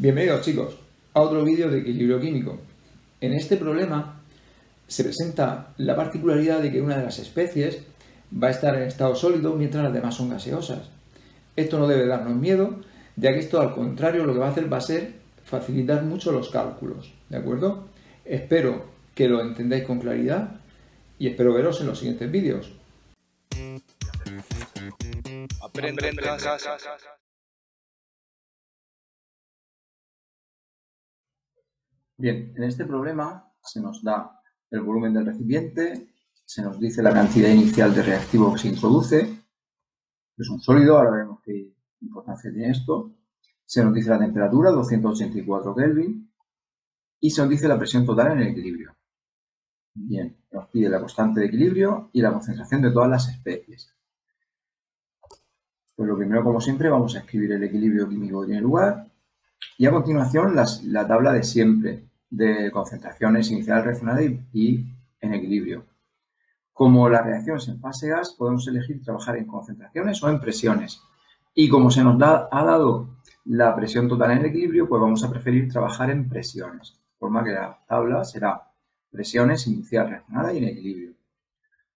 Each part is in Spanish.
Bienvenidos chicos a otro vídeo de equilibrio químico. En este problema se presenta la particularidad de que una de las especies va a estar en estado sólido mientras las demás son gaseosas. Esto no debe darnos miedo, ya que esto al contrario lo que va a hacer va a ser facilitar mucho los cálculos, ¿de acuerdo? Espero que lo entendáis con claridad y espero veros en los siguientes vídeos. Bien, en este problema se nos da el volumen del recipiente, se nos dice la cantidad inicial de reactivo que se introduce, es un sólido, ahora vemos qué importancia tiene esto, se nos dice la temperatura, 284 Kelvin, y se nos dice la presión total en el equilibrio. Bien, nos pide la constante de equilibrio y la concentración de todas las especies. Pues lo primero, como siempre, vamos a escribir el equilibrio químico que tiene lugar y a continuación la tabla de siempre de concentraciones iniciales reaccionadas y en equilibrio. Como la reacción es en fase gas, podemos elegir trabajar en concentraciones o en presiones. Y como se nos ha dado la presión total en equilibrio, pues vamos a preferir trabajar en presiones. De forma que la tabla será presiones inicial reaccionada y en equilibrio.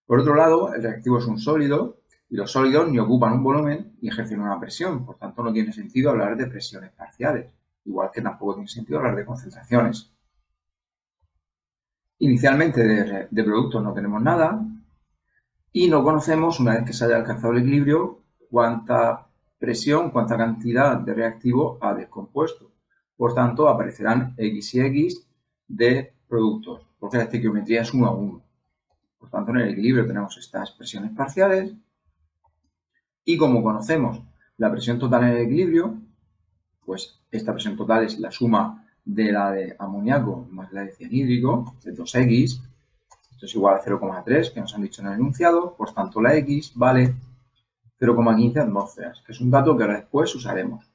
Por otro lado, el reactivo es un sólido y los sólidos ni ocupan un volumen ni ejercen una presión, por tanto no tiene sentido hablar de presiones parciales, igual que tampoco tiene sentido hablar de concentraciones. Inicialmente de, productos no tenemos nada y no conocemos, una vez que se haya alcanzado el equilibrio, cuánta presión, cuánta cantidad de reactivo ha descompuesto. Por tanto, aparecerán X y X de productos, porque la estequiometría es uno a uno. Por tanto, en el equilibrio tenemos estas presiones parciales y como conocemos la presión total en el equilibrio, pues esta presión total es la suma de la de amoníaco más la de cianhídrico, de 2X. Esto es igual a 0,3 que nos han dicho en el enunciado, por tanto la X vale 0,15 atmósferas, que es un dato que ahora después usaremos.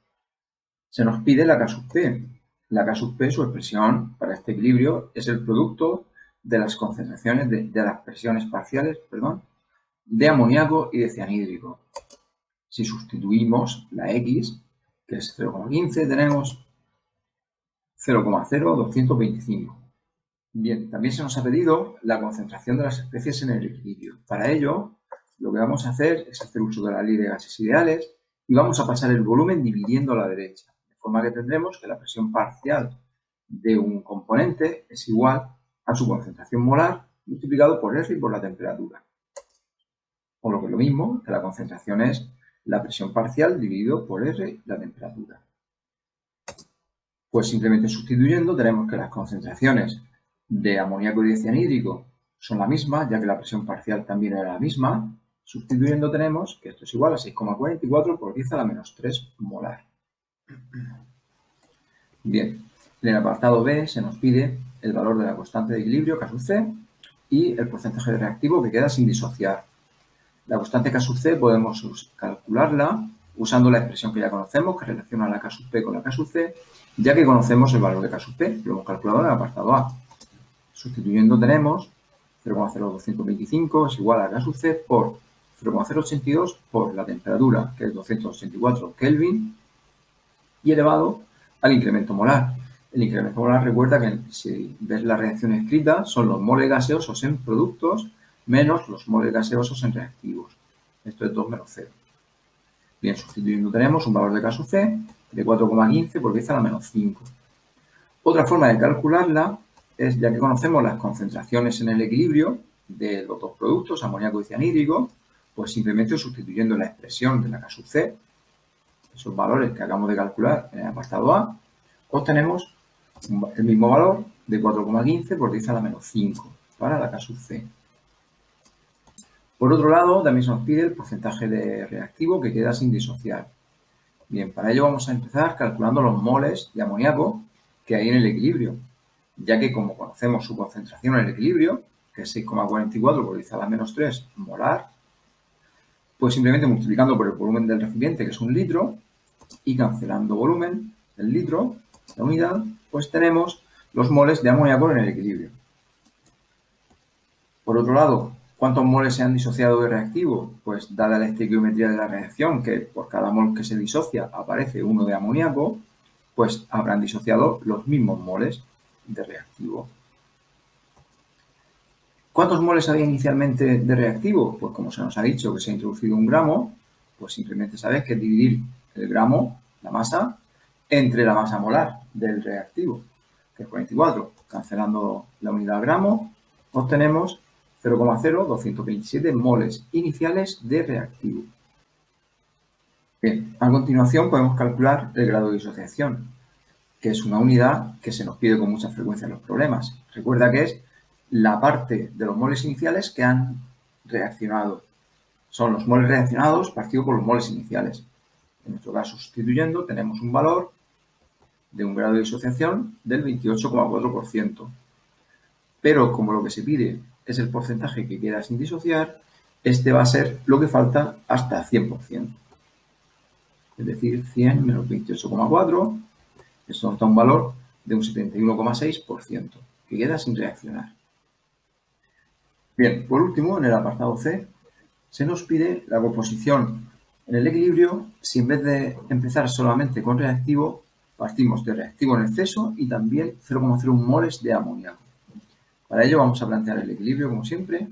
Se nos pide la K sub P. La K sub P, su expresión para este equilibrio, es el producto de las concentraciones de, de las presiones parciales, perdón, de amoníaco y de cianhídrico. Si sustituimos la X, que es 0,15, tenemos 0,0225. Bien, también se nos ha pedido la concentración de las especies en el equilibrio. Para ello, lo que vamos a hacer es hacer uso de la ley de gases ideales y vamos a pasar el volumen dividiendo a la derecha, de forma que tendremos que la presión parcial de un componente es igual a su concentración molar multiplicado por R y por la temperatura. O lo que es lo mismo, que la concentración es la presión parcial dividido por R, la temperatura. Pues simplemente sustituyendo tenemos que las concentraciones de amoníaco y de cianhídrico son la misma, ya que la presión parcial también era la misma, Sustituyendo tenemos que esto es igual a 6,44 por 10 a la menos 3 molar. Bien, en el apartado B se nos pide el valor de la constante de equilibrio, K sub C, y el porcentaje de reactivo que queda sin disociar. La constante K sub C podemos calcularla usando la expresión que ya conocemos, que relaciona la K sub P con la K sub C, ya que conocemos el valor de K sub P, lo hemos calculado en el apartado A. Sustituyendo tenemos 0,0225 es igual a K sub C por 0,082 por la temperatura, que es 284 Kelvin, y elevado al incremento molar. El incremento molar recuerda que si ves la reacción escrita son los moles gaseosos en productos menos los moles gaseosos en reactivos. Esto es 2 menos 0. Bien, sustituyendo tenemos un valor de caso C de 4,15 por 10 a la menos 5. Otra forma de calcularla es, ya que conocemos las concentraciones en el equilibrio de los dos productos, amoníaco y cianhídrico, pues simplemente sustituyendo la expresión de la K sub C, esos valores que acabamos de calcular en el apartado A, obtenemos el mismo valor de 4,15 por 10 a la menos 5 para la K sub C. Por otro lado, también se nos pide el porcentaje de reactivo que queda sin disociar. Bien, para ello vamos a empezar calculando los moles de amoníaco que hay en el equilibrio, ya que como conocemos su concentración en el equilibrio, que es 6,44 por 10 a la menos 3 molar, pues simplemente multiplicando por el volumen del recipiente, que es un litro, y cancelando volumen del litro, la unidad, pues tenemos los moles de amoníaco en el equilibrio. Por otro lado, ¿cuántos moles se han disociado de reactivo? Pues dada la estequiometría de la reacción, que por cada mol que se disocia aparece uno de amoníaco, pues habrán disociado los mismos moles de reactivo. ¿Cuántos moles había inicialmente de reactivo? Pues como se nos ha dicho que se ha introducido un gramo, pues simplemente sabes que dividir el gramo, la masa, entre la masa molar del reactivo, que es 44. Cancelando la unidad gramo, obtenemos 0,0227 moles iniciales de reactivo. Bien, a continuación podemos calcular el grado de disociación, que es una unidad que se nos pide con mucha frecuencia en los problemas. Recuerda que es la parte de los moles iniciales que han reaccionado. Son los moles reaccionados partido por los moles iniciales. En nuestro caso, sustituyendo, tenemos un valor de un grado de disociación del 28,4%. Pero como lo que se pide es el porcentaje que queda sin disociar, este va a ser lo que falta hasta 100%. Es decir, 100 menos 28,4, esto nos da un valor de un 71,6% que queda sin reaccionar. Bien, por último, en el apartado C, se nos pide la composición en el equilibrio si en vez de empezar solamente con reactivo, partimos de reactivo en exceso y también 0,01 moles de amoníaco. Para ello vamos a plantear el equilibrio como siempre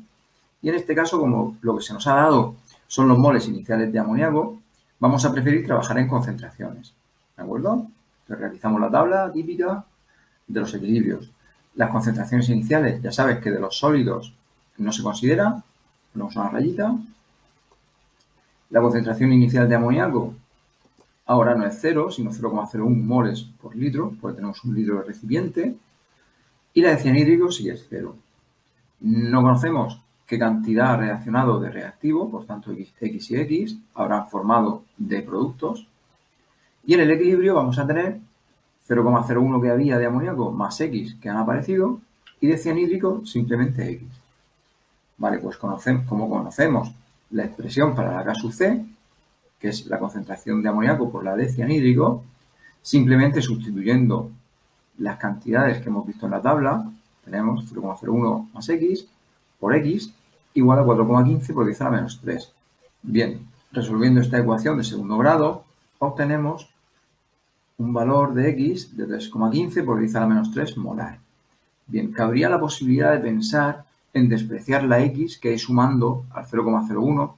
y en este caso como lo que se nos ha dado son los moles iniciales de amoníaco, vamos a preferir trabajar en concentraciones. ¿De acuerdo? Realizamos la tabla típica de los equilibrios. Las concentraciones iniciales, ya sabes que de los sólidos no se considera, ponemos una rayita. La concentración inicial de amoníaco ahora no es cero, sino 0,01 moles por litro, porque tenemos un litro de recipiente. Y la de cianhídrico sí es cero. No conocemos qué cantidad ha reaccionado de reactivo, por tanto X y X habrán formado de productos. Y en el equilibrio vamos a tener 0,01 que había de amoníaco más X que han aparecido y de cianhídrico simplemente X. Vale, pues como conocemos la expresión para la gas C, que es la concentración de amoníaco por la de cianhídrico, simplemente sustituyendo las cantidades que hemos visto en la tabla, tenemos 0,01 más x por x igual a 4,15 por 10 a la menos 3. Bien, resolviendo esta ecuación de segundo grado, obtenemos un valor de x de 3,15 por 10 a la menos 3 molar. Bien, cabría la posibilidad de pensar en despreciar la x que hay sumando al 0,01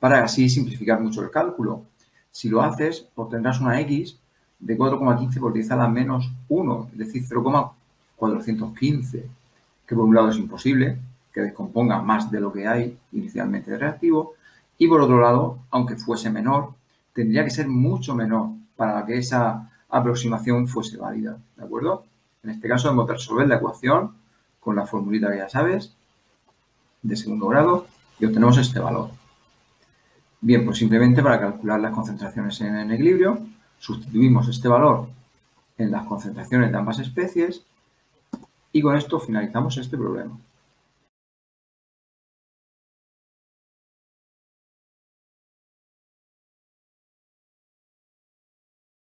para así simplificar mucho el cálculo. Si lo haces, obtendrás una x de 4,15 por 10 a la menos 1, es decir, 0,415, que por un lado es imposible, que descomponga más de lo que hay inicialmente de reactivo, y por otro lado, aunque fuese menor, tendría que ser mucho menor para que esa aproximación fuese válida, ¿de acuerdo? En este caso hemos de resolver la ecuación con la formulita que ya sabes, de segundo grado y obtenemos este valor. Bien, pues simplemente para calcular las concentraciones en equilibrio, sustituimos este valor en las concentraciones de ambas especies y con esto finalizamos este problema.